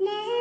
na